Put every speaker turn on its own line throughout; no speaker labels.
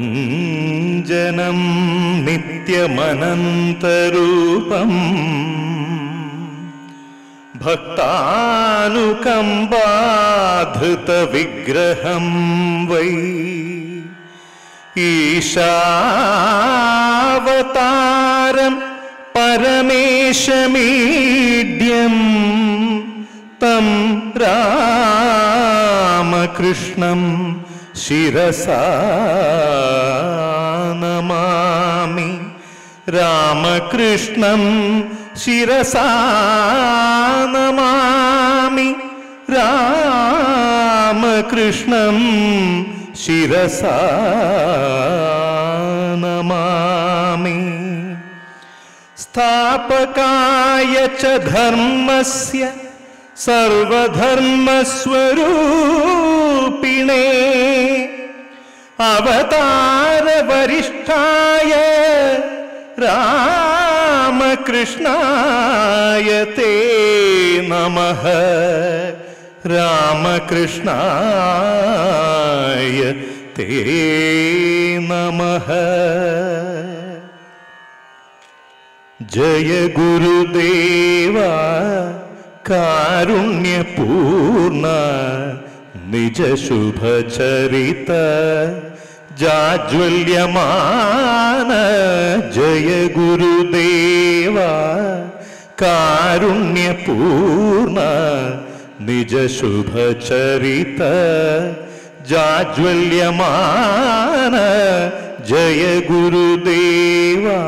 निरञ्जनं नित्यमनन्तरूपम्। भक्तानुकम्बाधृतविग्रहं वै। ईशावतारं परमेशमीड्यं तं रामकृष्णं शिरसा नमामि। रामकृष्णं शिरसा नमामि। रामकृष्णं शिरसा नमामि। स्थापकाय च धर्मस्य सर्वधर्मस्वरूपिणे अवतारवरिष्ठाय रामकृष्णाय ते नमः। रामकृष्णाय ते नमः। जय गुरुदेवा कारुण्यपूर्ण निज शुभ चरित जाज्वल्यमान जय गुरुदेवा कारुण्यपूर्ण निज शुभ चरित जाज्वल्यमान जय गुरुदेवा।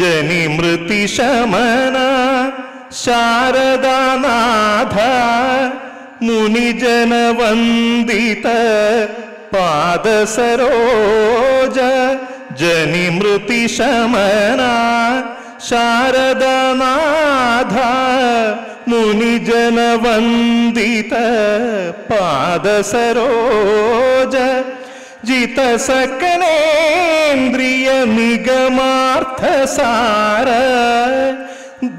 जनिमृतिशमना शारदानाथ मुनिजनवन्दित पादसरोज जनिमृतिशमना शारदानाथ मुनिजनवन्दित पादसरोज जितसकनेन्द्रिय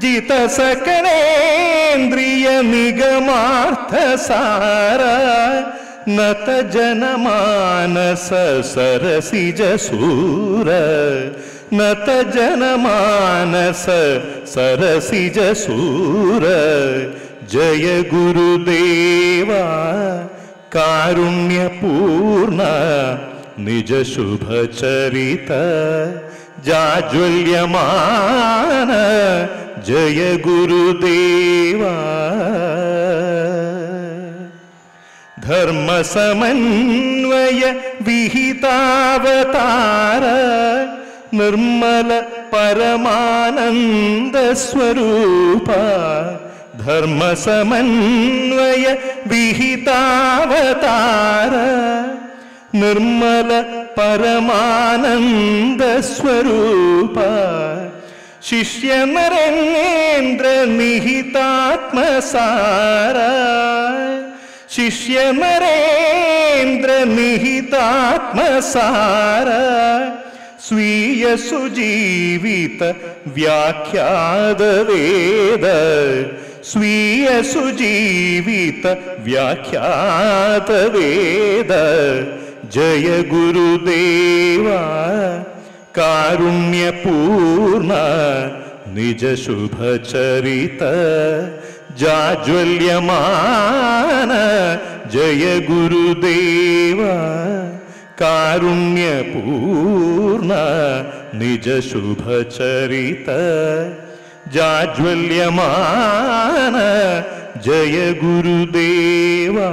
निगमार्थसार जितसकनेन्द्रिय निगमार्थसार नत जनमानस सरसिजसूर नत जनमानस सरसिजसूर जय गुरुदेवा कारुण्यपूर्ण निज शुभ चरित, जाजुल्यमान, जय गुरुदेवा। धर्म समन्वय विहितावतार, निर्मल परमानंद स्वरूप। धर्म समन्वय विहितावतार। निर्मल परमानन्दस्वरूप शिष्यनरेन्द्र निहितात्मसार शिष्यनरेन्द्र निहितात्मसार स्वीय सुजीवित व्याख्यातवेद स्वीय सुजीवित व्याख्यातवेद जय गुरुदेवा। कारुण्यपूर्ण निजशुभचरित जाज्वल्यमान। जय गुरुदेवा। कारुण्यपूर्ण निजशुभचरित जाज्वल्यमान। जय गुरुदेवा।